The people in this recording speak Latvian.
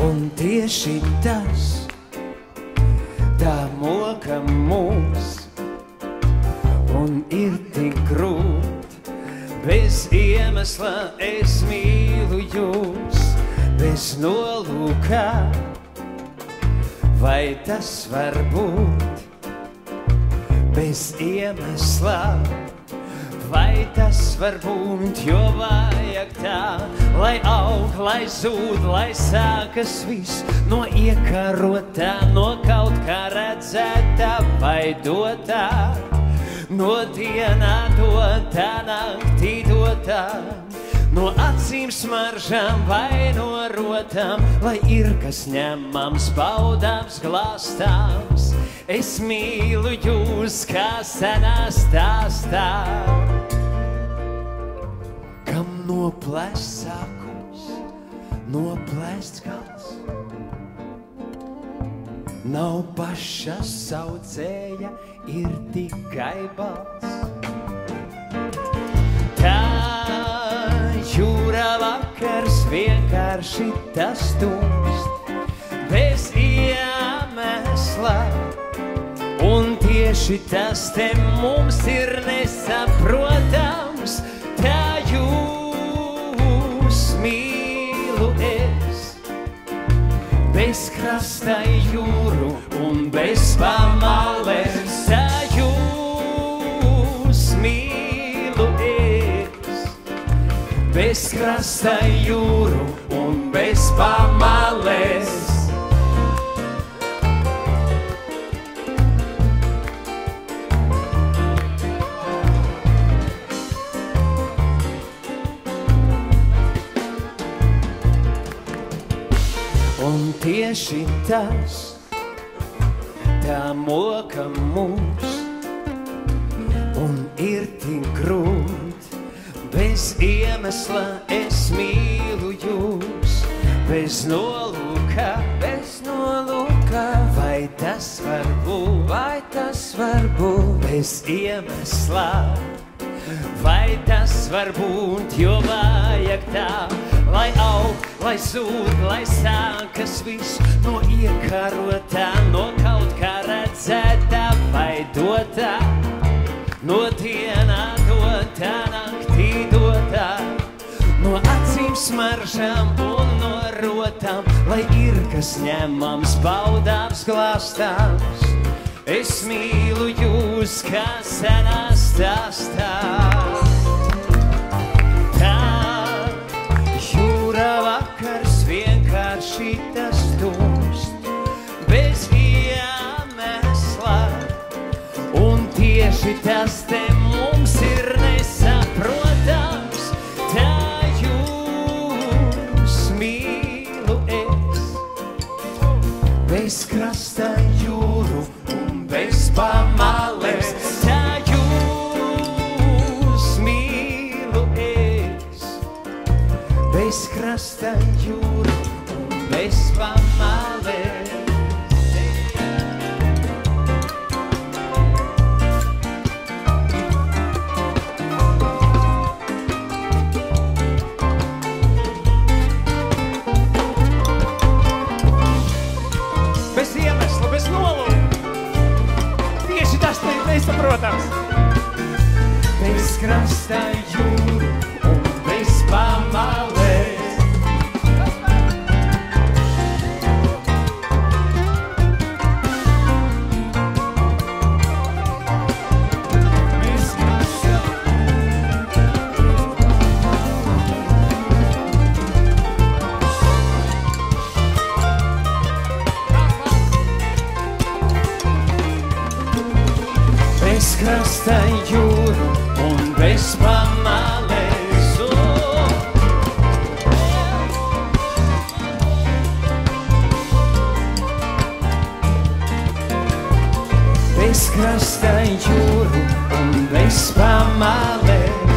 Un tieši tas tā moka mūs, un ir tik grūti. Bez iemesla es mīlu jūs, bez nolūkā. Vai tas var būt bez iemesla? Vai tas var būt, jo vajag tā, lai aug, lai zūd, lai sākas viss no iekarotā, no kaut kā redzētā vai dotā, no dienā dotā, naktī dotā. No acīm smaržām vai no rotām, lai ir kas ņemams, baudāms, glāstāms. Es mīlu jūs, kā senā stāstā noplēst sākums, noplēst gals. Nav paša saucēja, ir tikai balss. Tā jūra vakars vienkārši tas tūkst, bez iemesla. Un tieši tas te mums ir nesaprotams, mīlu es. Bez krasta jūru un bez pamales, tā jūs mīlu es. Bez krasta jūru un bez pamales. Tieši tas tā moka mūs un ir tik grūti. Bez iemesla es mīlu jūs, bez nolūka, bez nolūka. Vai tas var būt, vai tas var būt bez iemesla? Vai tas var būt, jo vajag tā, lai aug, lai zūd, lai sākas viss no iekarotā, no kaut kā redzētā vai dotā, no dienā dotā, naktī dotā, no acīm smaržām un no rotām, lai ir kas ņemams, baudāms, glāstāms. Es mīlu jūs, kā senā stāstā. Vienkārši tas krasta jūru un bez pamales. Oh. Bez krasta jūru un bez pamales.